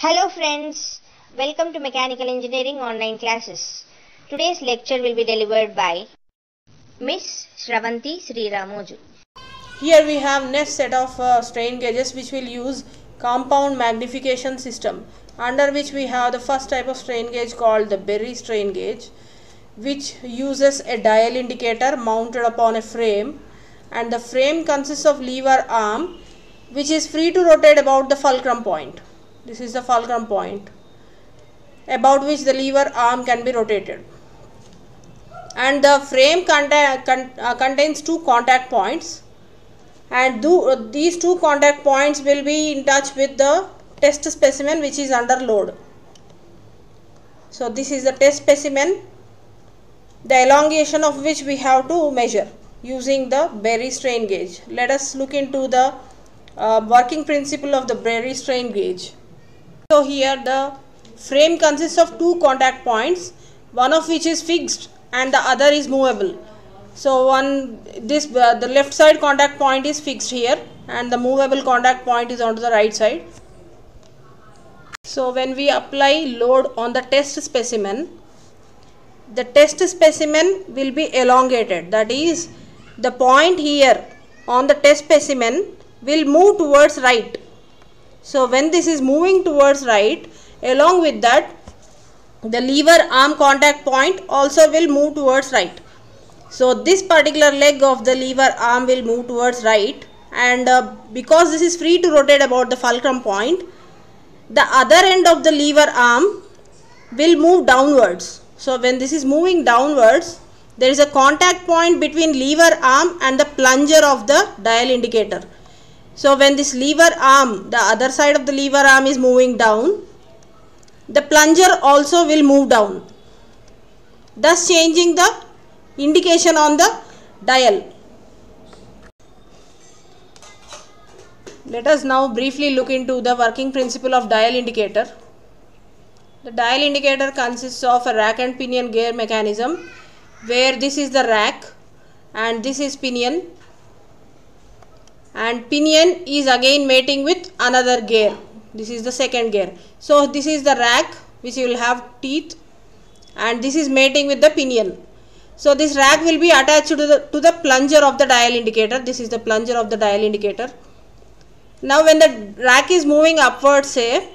Hello friends, welcome to Mechanical Engineering online classes. Today's lecture will be delivered by Miss Shravanti Sreeramoju. Here we have next set of uh, strain gauges which will use compound magnification system under which we have the first type of strain gauge called the Berry strain gauge which uses a dial indicator mounted upon a frame and the frame consists of lever arm which is free to rotate about the fulcrum point. This is the fulcrum point about which the lever arm can be rotated and the frame conta- con- uh, contains two contact points and do, uh, these two contact points will be in touch with the test specimen which is under load. So this is the test specimen the elongation of which we have to measure using the Berry strain gauge. Let us look into the uh, working principle of the Berry strain gauge. So here the frame consists of two contact points one of which is fixed and the other is movable. So one this uh, the left side contact point is fixed here and the movable contact point is onto the right side. So when we apply load on the test specimen the test specimen will be elongated. That is the point here on the test specimen will move towards right so when this is moving towards right along with that the lever arm contact point also will move towards right. So this particular leg of the lever arm will move towards right and uh, because this is free to rotate about the fulcrum point the other end of the lever arm will move downwards. So when this is moving downwards there is a contact point between lever arm and the plunger of the dial indicator so when this lever arm the other side of the lever arm is moving down the plunger also will move down thus changing the indication on the dial. Let us now briefly look into the working principle of dial indicator. The dial indicator consists of a rack and pinion gear mechanism where this is the rack and this is pinion and pinion is again mating with another gear. This is the second gear. So this is the rack which will have teeth. And this is mating with the pinion. So this rack will be attached to the to the plunger of the dial indicator. This is the plunger of the dial indicator. Now when the rack is moving upwards say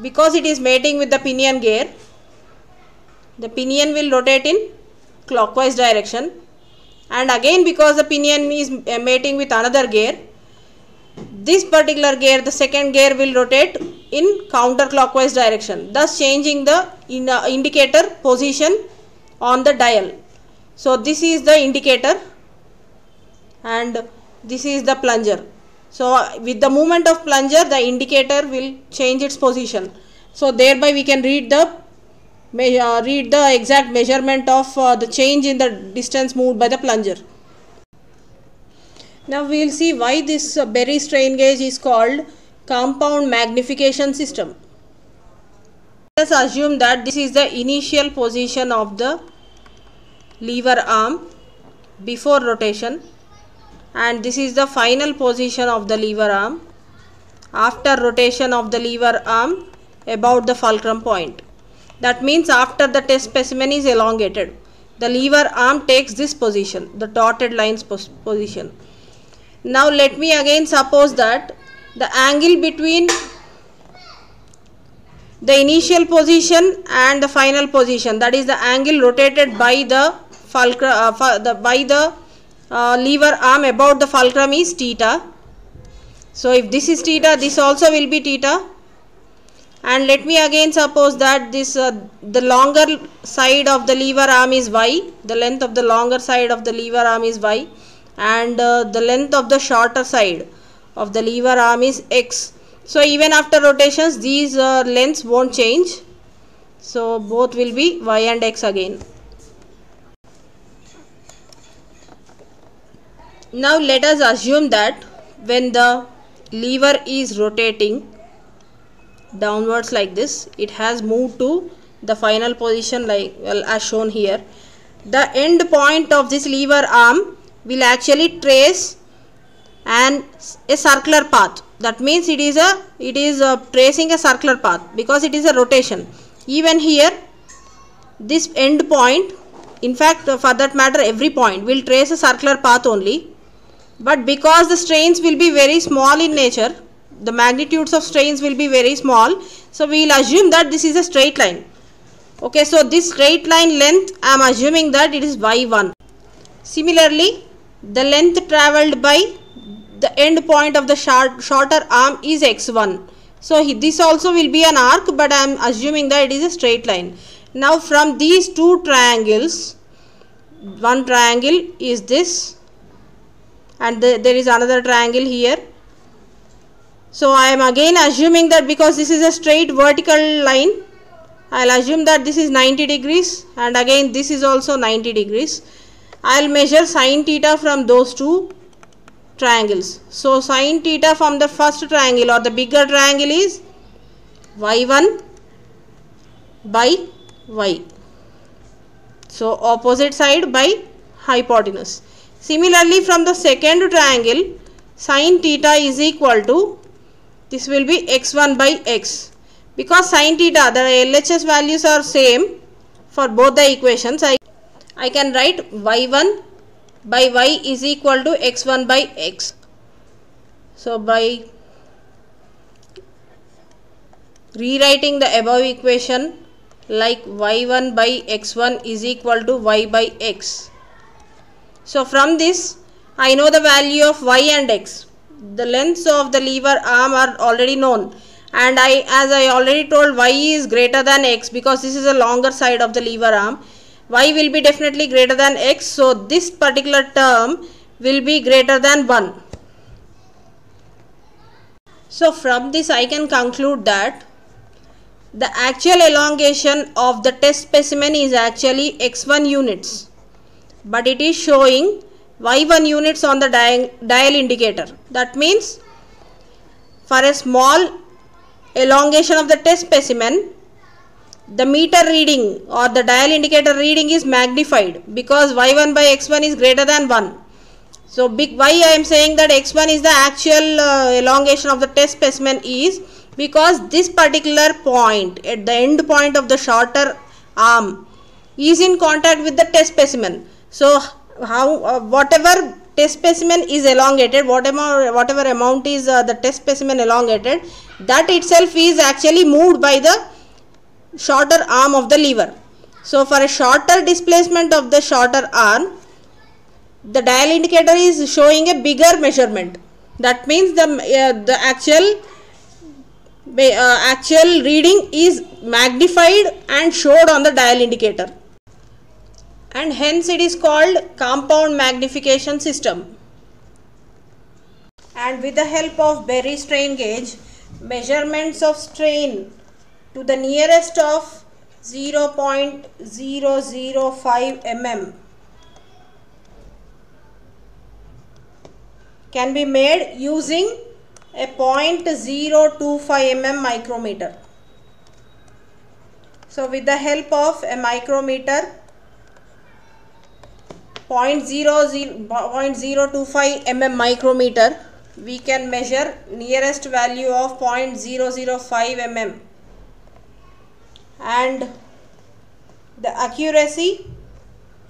because it is mating with the pinion gear the pinion will rotate in clockwise direction and again because the pinion is mating with another gear this particular gear the second gear will rotate in counterclockwise direction thus changing the in, uh, indicator position on the dial. So this is the indicator and this is the plunger. So with the movement of plunger the indicator will change its position. So thereby we can read the uh, read the exact measurement of uh, the change in the distance moved by the plunger now we will see why this uh, Berry strain gauge is called compound magnification system. Let us assume that this is the initial position of the lever arm before rotation and this is the final position of the lever arm after rotation of the lever arm about the fulcrum point. That means after the test specimen is elongated, the lever arm takes this position, the dotted lines pos position. Now let me again suppose that the angle between the initial position and the final position that is the angle rotated by the fulcrum uh, the, by the uh, lever arm about the fulcrum is theta. So if this is theta this also will be theta and let me again suppose that this uh, the longer side of the lever arm is y the length of the longer side of the lever arm is y and uh, the length of the shorter side of the lever arm is x. So even after rotations these uh, lengths won't change. So both will be y and x again. Now let us assume that when the lever is rotating downwards like this it has moved to the final position like well as shown here. The end point of this lever arm will actually trace and a circular path. That means it is a it is a tracing a circular path because it is a rotation. Even here this end point in fact uh, for that matter every point will trace a circular path only. But because the strains will be very small in nature the magnitudes of strains will be very small. So we will assume that this is a straight line. Okay so this straight line length i am assuming that it is y1 similarly the length traveled by the end point of the short, shorter arm is x1 so this also will be an arc but i am assuming that it is a straight line. Now from these two triangles one triangle is this and the, there is another triangle here so I am again assuming that because this is a straight vertical line I will assume that this is 90 degrees and again this is also 90 degrees I will measure sine theta from those two triangles. So sine theta from the first triangle or the bigger triangle is y1 by y. So opposite side by hypotenuse. Similarly from the second triangle sine theta is equal to this will be x1 by x because sine theta the LHS values are same for both the equations I, I can write y1 by y is equal to x1 by x. So by rewriting the above equation like y1 by x1 is equal to y by x. So from this I know the value of y and x. The lengths of the lever arm are already known. And I as I already told y is greater than x because this is a longer side of the lever arm. Y will be definitely greater than x so this particular term will be greater than 1 so from this I can conclude that the actual elongation of the test specimen is actually x1 units but it is showing y1 units on the dial, indicator that means for a small elongation of the test specimen the meter reading or the dial indicator reading is magnified because y1 by x1 is greater than 1. So big why I am saying that x1 is the actual uh, elongation of the test specimen is because this particular point at the end point of the shorter arm is in contact with the test specimen. So how uh, whatever test specimen is elongated whatever whatever amount is uh, the test specimen elongated that itself is actually moved by the shorter arm of the lever. So for a shorter displacement of the shorter arm, the dial indicator is showing a bigger measurement. That means the, uh, the actual uh, actual reading is magnified and showed on the dial indicator and hence it is called compound magnification system and with the help of Berry strain gauge measurements of strain to the nearest of 0.005 mm can be made using a 0.025 mm micrometer. So with the help of a micrometer 0.025 mm micrometer we can measure nearest value of 0.005 mm. And the accuracy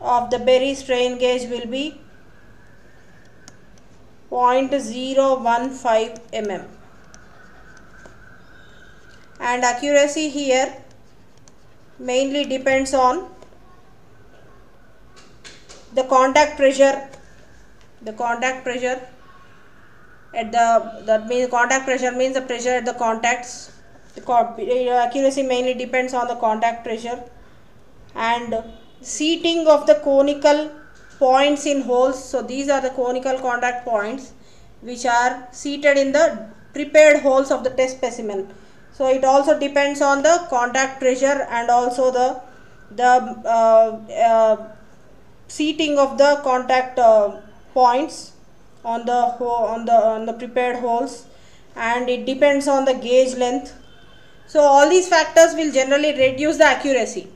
of the Berry strain gauge will be 0.015 mm. And accuracy here mainly depends on the contact pressure the contact pressure at the that means contact pressure means the pressure at the contacts. The accuracy mainly depends on the contact pressure and seating of the conical points in holes. So these are the conical contact points which are seated in the prepared holes of the test specimen. So it also depends on the contact pressure and also the the uh, uh, seating of the contact uh, points on the on the on the prepared holes and it depends on the gauge length so all these factors will generally reduce the accuracy.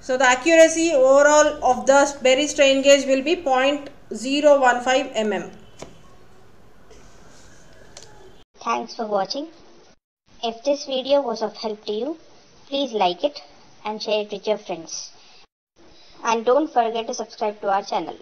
So the accuracy overall of the Berry strain gauge will be 0.015 mm. Thanks for watching. If this video was of help to you, please like it and share it with your friends. And don't forget to subscribe to our channel.